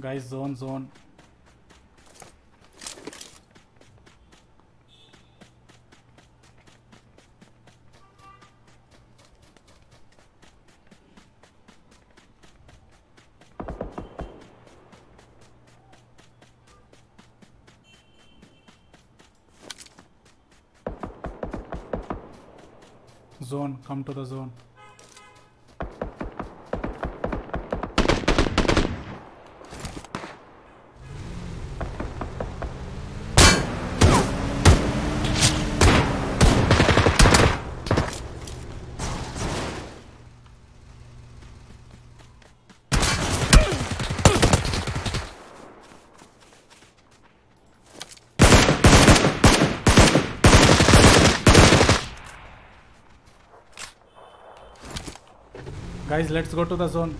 Guys, zone, zone. Zone, come to the zone. Guys, let's go to the zone.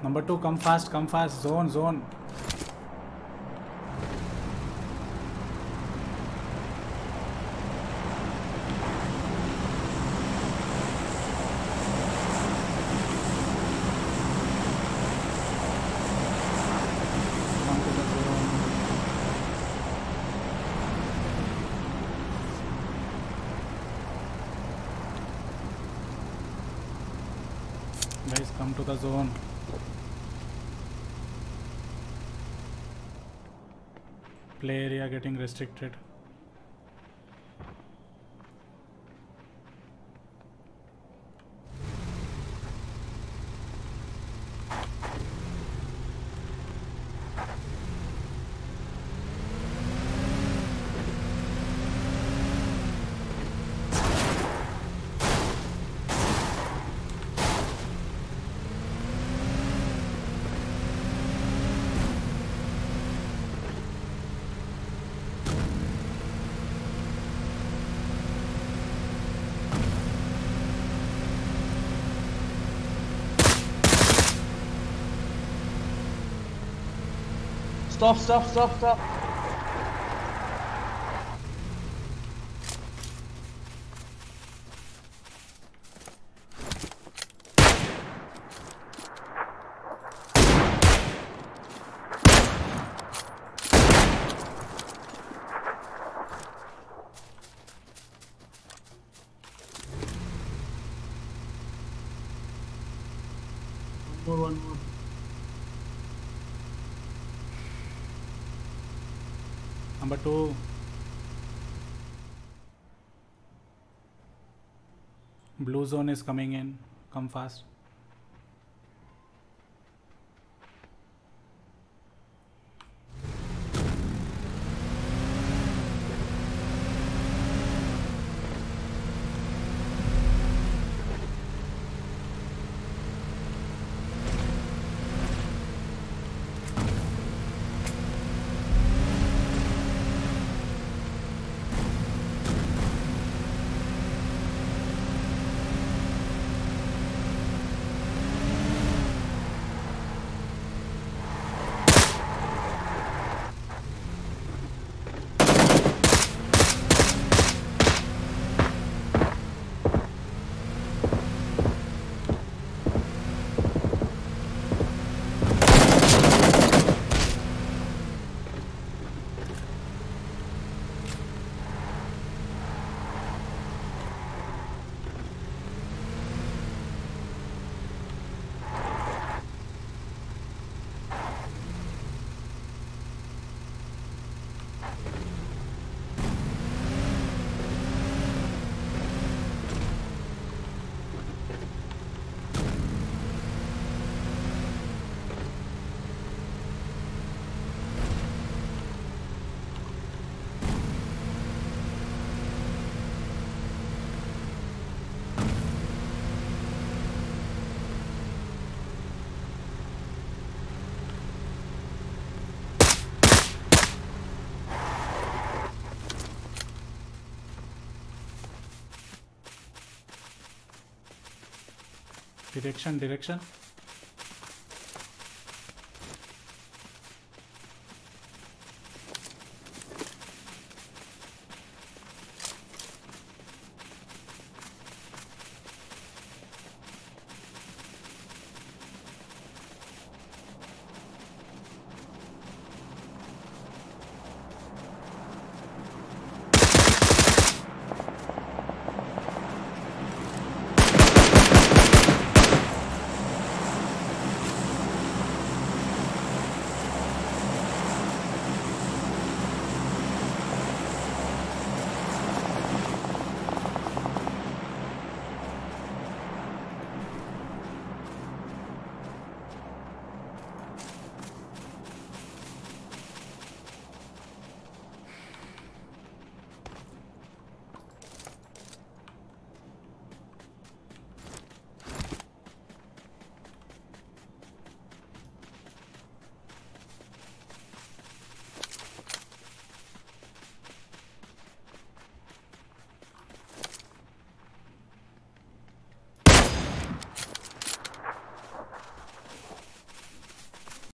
Number two, come fast, come fast. Zone, zone. Guys, come to the zone. Play area getting restricted. Stop, stop, stop, stop. One more, one more. Number two. Blue zone is coming in. Come fast. Direction, direction.